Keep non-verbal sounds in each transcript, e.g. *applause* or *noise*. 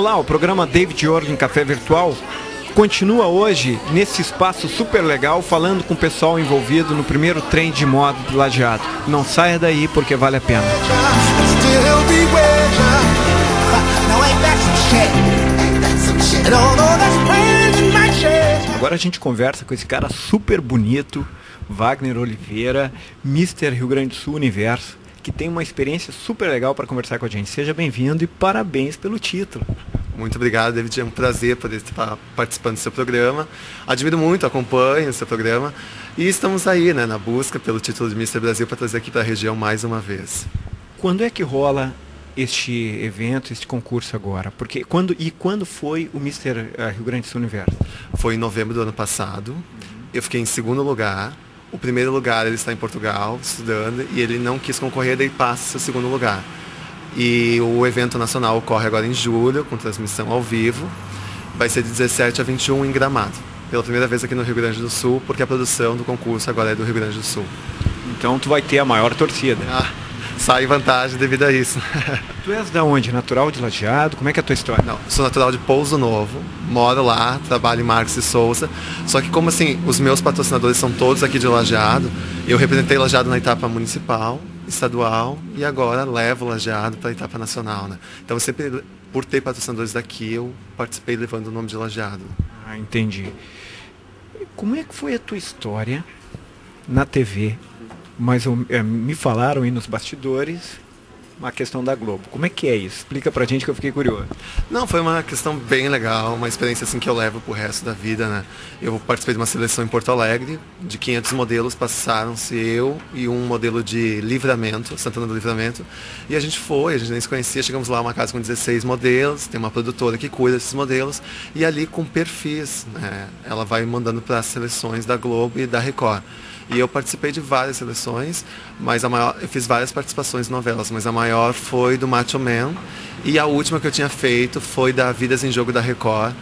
Olá, o programa David Orlin Café Virtual continua hoje nesse espaço super legal falando com o pessoal envolvido no primeiro trem de moda do Lajeado. Não saia daí porque vale a pena. Agora a gente conversa com esse cara super bonito, Wagner Oliveira, Mr. Rio Grande do Sul Universo, que tem uma experiência super legal para conversar com a gente. Seja bem-vindo e parabéns pelo título. Muito obrigado, David. É um prazer poder estar participando do seu programa. Admiro muito, acompanho o seu programa. E estamos aí, né, na busca pelo título de Mr. Brasil para trazer aqui para a região mais uma vez. Quando é que rola este evento, este concurso agora? Porque quando e quando foi o Mr. Eh, Rio Grande do Sul Universo? Foi em novembro do ano passado. Eu fiquei em segundo lugar. O primeiro lugar ele está em Portugal estudando e ele não quis concorrer, daí passa o segundo lugar. E o evento nacional ocorre agora em julho, com transmissão ao vivo. Vai ser de 17 a 21 em Gramado. Pela primeira vez aqui no Rio Grande do Sul, porque a produção do concurso agora é do Rio Grande do Sul. Então tu vai ter a maior torcida. Ah, sai vantagem devido a isso. *laughs* tu és da onde? Natural de Lajeado? Como é que é a tua história? Não, sou natural de Pouso Novo, moro lá, trabalho em Marcos e Souza. Só que como assim, os meus patrocinadores são todos aqui de Lajeado, eu representei Lajeado na etapa municipal, estadual e agora levo Lajeado para a etapa nacional. Né? Então, sempre, por ter patrocinadores daqui, eu participei levando o nome de Lajeado. Ah, entendi. Como é que foi a tua história na TV? Mas é, me falaram aí nos bastidores uma questão da Globo. Como é que é isso? Explica pra gente que eu fiquei curioso. Não, foi uma questão bem legal, uma experiência assim que eu levo pro resto da vida, né? Eu participei de uma seleção em Porto Alegre, de 500 modelos passaram-se eu e um modelo de Livramento, Santana do Livramento, e a gente foi, a gente nem se conhecia, chegamos lá uma casa com 16 modelos, tem uma produtora que cuida desses modelos, e ali com perfis, né? Ela vai mandando para as seleções da Globo e da Record. E eu participei de várias seleções, mas a maior, eu fiz várias participações em novelas, mas a maior foi do Macho Man. E a última que eu tinha feito foi da Vidas em Jogo da Record.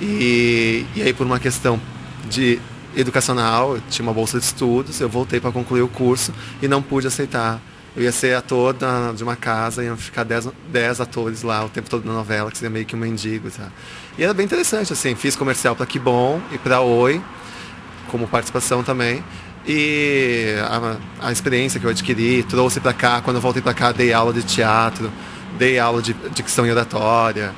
E, e aí por uma questão de educacional, eu tinha uma bolsa de estudos, eu voltei para concluir o curso e não pude aceitar. Eu ia ser ator da, de uma casa, iam ficar 10 atores lá o tempo todo na novela, que seria meio que um mendigo. Tá? E era bem interessante, assim, fiz comercial para Que Bom e para Oi, como participação também. E a, a experiência que eu adquiri, trouxe para cá, quando eu voltei para cá, dei aula de teatro, dei aula de dicção e oratória.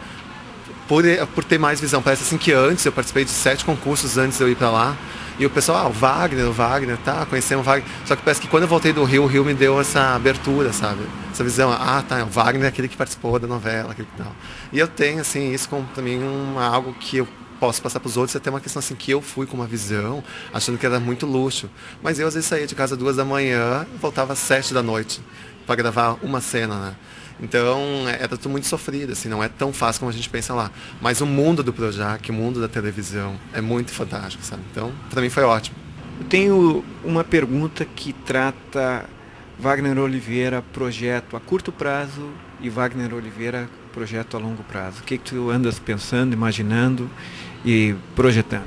Por, por ter mais visão, parece assim que antes eu participei de sete concursos antes de eu ir para lá. E o pessoal, ah, o Wagner, o Wagner, tá, conhecemos o Wagner. Só que parece que quando eu voltei do Rio, o Rio me deu essa abertura, sabe? Essa visão, ah, tá, o Wagner é aquele que participou da novela, aquele que tal. E eu tenho, assim, isso como também um, algo que eu posso passar para os outros, é até uma questão assim que eu fui com uma visão, achando que era muito luxo. Mas eu às vezes saía de casa duas da manhã e voltava às sete da noite para gravar uma cena, né? Então era tudo muito sofrido, assim, não é tão fácil como a gente pensa lá. Mas o mundo do Projac, o mundo da televisão é muito fantástico, sabe? Então, para mim foi ótimo. Eu tenho uma pergunta que trata Wagner Oliveira projeto a curto prazo e Wagner Oliveira projeto a longo prazo. O que, que tu andas pensando, imaginando e projetando?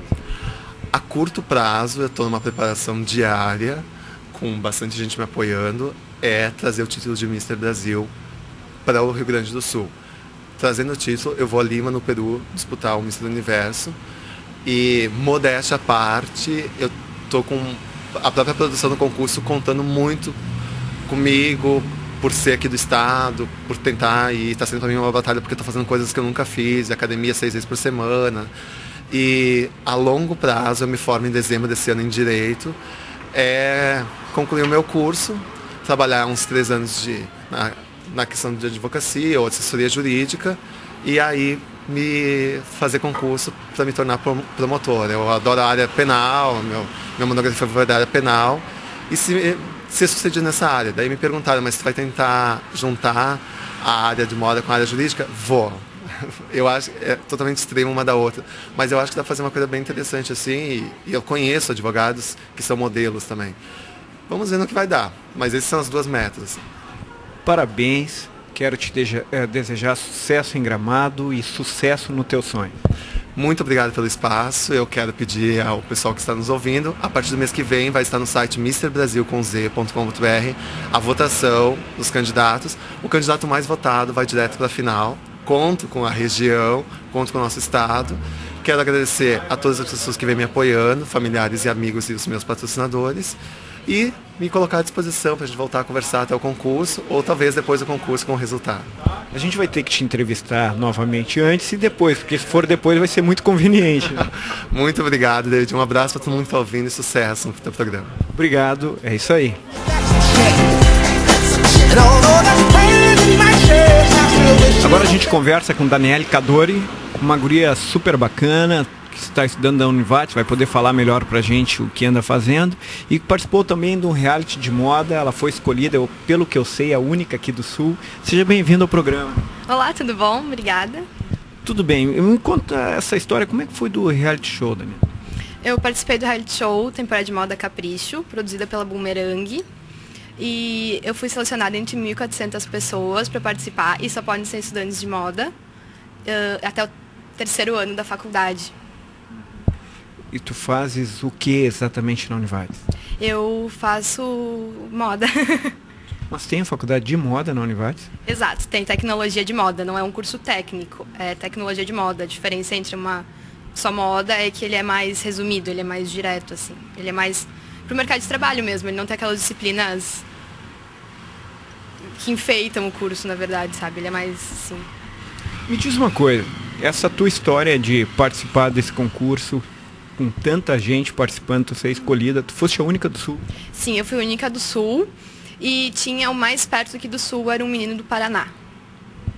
A curto prazo, eu estou numa preparação diária, com bastante gente me apoiando, é trazer o título de Mister Brasil para o Rio Grande do Sul. Trazendo o título, eu vou a Lima, no Peru, disputar o Mister Universo. E, modéstia à parte, eu estou com a própria produção do concurso contando muito comigo, por ser aqui do estado, por tentar, e está sendo mim uma batalha porque estou fazendo coisas que eu nunca fiz, academia seis vezes por semana. E a longo prazo, eu me formo em dezembro desse ano em Direito, é concluir o meu curso, trabalhar uns três anos de, na, na questão de advocacia ou assessoria jurídica, e aí me fazer concurso para me tornar promotor. Eu adoro a área penal, meu, minha monografia foi da área penal, e se ser sucedido nessa área. Daí me perguntaram, mas você vai tentar juntar a área de moda com a área jurídica? Vou. *laughs* Eu acho é totalmente extremo uma da outra. Mas eu acho que dá para fazer uma coisa bem interessante assim. E, e, eu conheço advogados que são modelos também. Vamos ver no que vai dar. Mas essas são as duas metas. Assim. Parabéns. Quero te eh, desejar sucesso em Gramado e sucesso no teu sonho. Muito obrigado pelo espaço. Eu quero pedir ao pessoal que está nos ouvindo, a partir do mês que vem vai estar no site misterbrasilcomz.com.br a votação dos candidatos. O candidato mais votado vai direto para a final conto com a região, conto com o nosso estado. Quero agradecer a todas as pessoas que vêm me apoiando, familiares e amigos e os meus patrocinadores. E me colocar à disposição para a gente voltar a conversar até o concurso, ou talvez depois do concurso com o resultado. A gente vai ter que te entrevistar novamente antes e depois, porque se for depois vai ser muito conveniente. Né? *laughs* muito obrigado, David. Um abraço para todo mundo que está ouvindo e sucesso no programa. Obrigado, é isso aí. Agora a gente conversa com Daniele Cadori, uma guria super bacana, está estudando da Univat, vai poder falar melhor pra gente o que anda fazendo. E participou também de um reality de moda, ela foi escolhida, eu, pelo que eu sei, a única aqui do Sul. Seja bem-vindo ao programa. Olá, tudo bom? Obrigada. Tudo bem. Me conta essa história, como é que foi do reality show, Daniela? Eu participei do reality show Temporada de Moda Capricho, produzida pela Boomerang. E eu fui selecionada entre 1.400 pessoas para participar e só podem ser estudantes de moda uh, até o terceiro ano da faculdade. E tu fazes o que exatamente na Univates? Eu faço moda. *laughs* Mas tem a faculdade de moda na Univates? Exato, tem tecnologia de moda, não é um curso técnico, é tecnologia de moda. A diferença entre uma só moda é que ele é mais resumido, ele é mais direto, assim. Ele é mais pro mercado de trabalho mesmo, ele não tem aquelas disciplinas que enfeitam o curso, na verdade, sabe? Ele é mais assim. Me diz uma coisa, essa tua história de participar desse concurso com tanta gente participando, tu ser escolhida, tu foste a única do Sul? Sim, eu fui a única do Sul e tinha o mais perto aqui do Sul, era um menino do Paraná.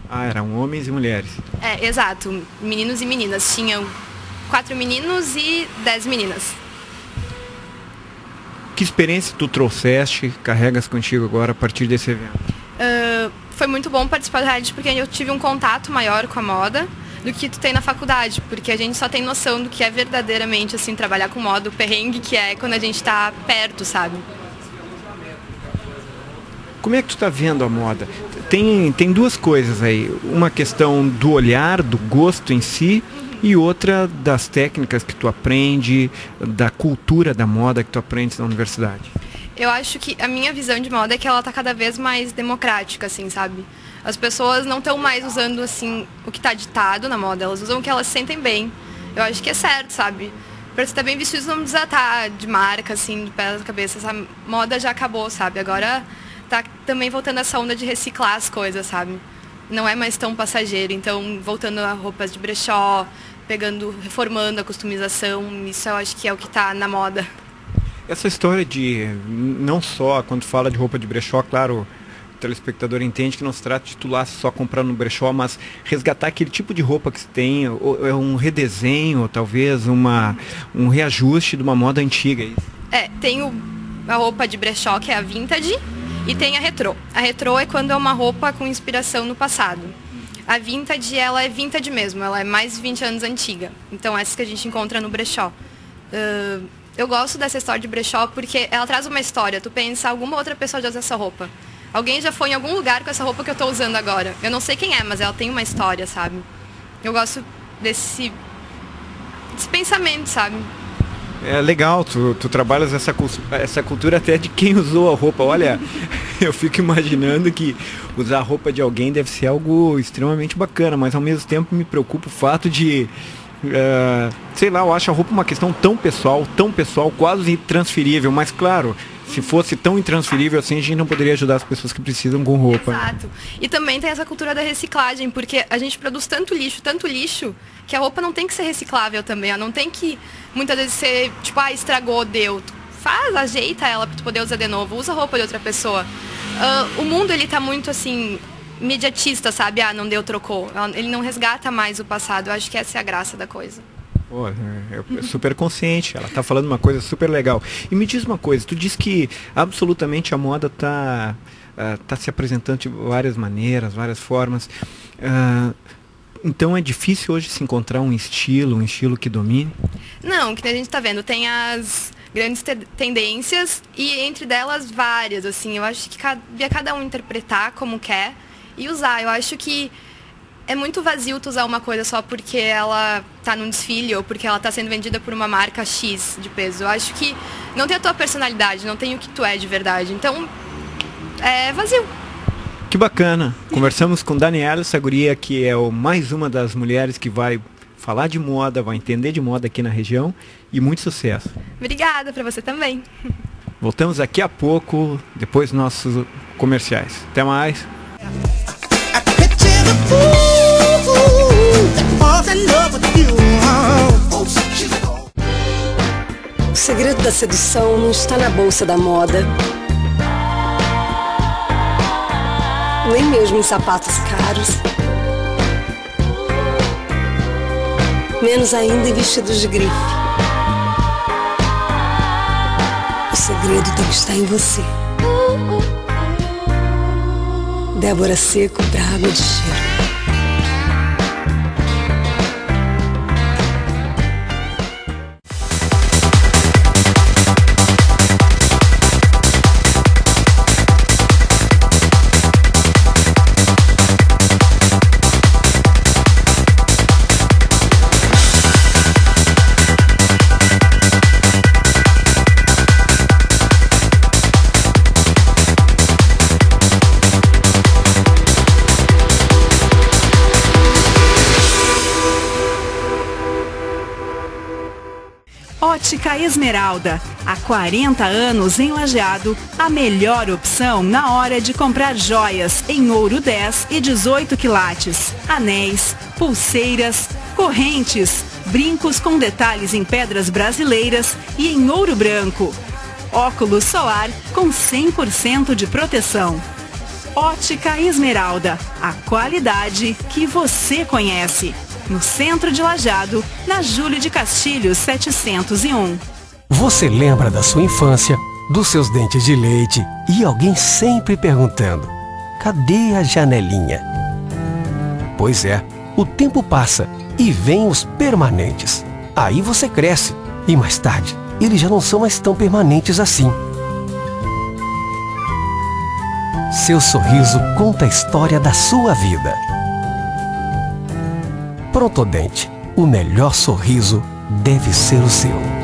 Ah, eram homens e mulheres. É, exato, meninos e meninas. Tinham quatro meninos e dez meninas. Que experiência tu trouxeste, carregas contigo agora a partir desse evento? Uh, foi muito bom participar do reality porque eu tive um contato maior com a moda do que tu tem na faculdade, porque a gente só tem noção do que é verdadeiramente assim trabalhar com moda, o perrengue que é quando a gente está perto, sabe? Como é que tu está vendo a moda? Tem, tem duas coisas aí. Uma questão do olhar, do gosto em si, e outra das técnicas que tu aprende, da cultura da moda que tu aprende na universidade. Eu acho que a minha visão de moda é que ela está cada vez mais democrática, assim, sabe? As pessoas não estão mais usando assim o que está ditado na moda, elas usam o que elas sentem bem. Eu acho que é certo, sabe? Pra você estar bem vestido não precisa estar de marca, assim, de pé da cabeça. Essa moda já acabou, sabe? Agora tá também voltando essa onda de reciclar as coisas, sabe? Não é mais tão passageiro. Então, voltando a roupas de brechó, pegando, reformando a customização, isso eu acho que é o que está na moda. Essa história de não só quando fala de roupa de brechó, claro, telespectador entende que não se trata de tu lá só comprar no brechó, mas resgatar aquele tipo de roupa que se tem, ou, é um redesenho, talvez, uma, um reajuste de uma moda antiga. É, é, tem o, a roupa de brechó, que é a vintage, e tem a retrô. A retrô é quando é uma roupa com inspiração no passado. A vintage, ela é vintage mesmo, ela é mais de 20 anos antiga. Então, essa que a gente encontra no brechó. Uh, eu gosto dessa história de brechó porque ela traz uma história. Tu pensa, alguma outra pessoa já usa essa roupa. Alguém já foi em algum lugar com essa roupa que eu estou usando agora. Eu não sei quem é, mas ela tem uma história, sabe? Eu gosto desse, desse pensamento, sabe? É legal, tu, tu trabalhas essa, essa cultura até de quem usou a roupa. Olha, *laughs* eu fico imaginando que usar a roupa de alguém deve ser algo extremamente bacana, mas ao mesmo tempo me preocupa o fato de. Uh, sei lá, eu acho a roupa uma questão tão pessoal, tão pessoal, quase intransferível, mas claro, se fosse tão intransferível assim, a gente não poderia ajudar as pessoas que precisam com roupa. Exato. E também tem essa cultura da reciclagem, porque a gente produz tanto lixo, tanto lixo, que a roupa não tem que ser reciclável também. Ela não tem que muitas vezes ser, tipo, ah, estragou, deu. Faz, ajeita ela para tu poder usar de novo. Usa a roupa de outra pessoa. Uh, o mundo, ele tá muito assim, imediatista, sabe? Ah, não deu, trocou. Ele não resgata mais o passado. Eu acho que essa é a graça da coisa. Pô, é, é super consciente, ela está falando uma coisa super legal. E me diz uma coisa, tu diz que absolutamente a moda está uh, tá se apresentando de várias maneiras, várias formas. Uh, então é difícil hoje se encontrar um estilo, um estilo que domine? Não, que a gente está vendo, tem as grandes te tendências e entre delas várias, assim, eu acho que cabe a cada um interpretar como quer e usar. Eu acho que é muito vazio tu usar uma coisa só porque ela tá num desfile ou porque ela tá sendo vendida por uma marca X de peso. Eu acho que não tem a tua personalidade, não tem o que tu é de verdade. Então, é vazio. Que bacana. Conversamos com Daniela Saguria, que é o, mais uma das mulheres que vai falar de moda, vai entender de moda aqui na região e muito sucesso. Obrigada para você também. Voltamos daqui a pouco, depois dos nossos comerciais. Até mais. O segredo da sedução não está na bolsa da moda. Nem mesmo em sapatos caros. Menos ainda em vestidos de grife. O segredo tem que estar em você. Débora Seco pra água de cheiro. Ótica Esmeralda. Há 40 anos em Lajeado, a melhor opção na hora de comprar joias em ouro 10 e 18 quilates, anéis, pulseiras, correntes, brincos com detalhes em pedras brasileiras e em ouro branco. Óculos solar com 100% de proteção. Ótica Esmeralda, a qualidade que você conhece no centro de Lajado, na Júlio de Castilhos 701. Você lembra da sua infância, dos seus dentes de leite e alguém sempre perguntando: cadê a janelinha? Pois é, o tempo passa e vem os permanentes. Aí você cresce e mais tarde eles já não são mais tão permanentes assim. Seu sorriso conta a história da sua vida. Prontodente, o melhor sorriso deve ser o seu.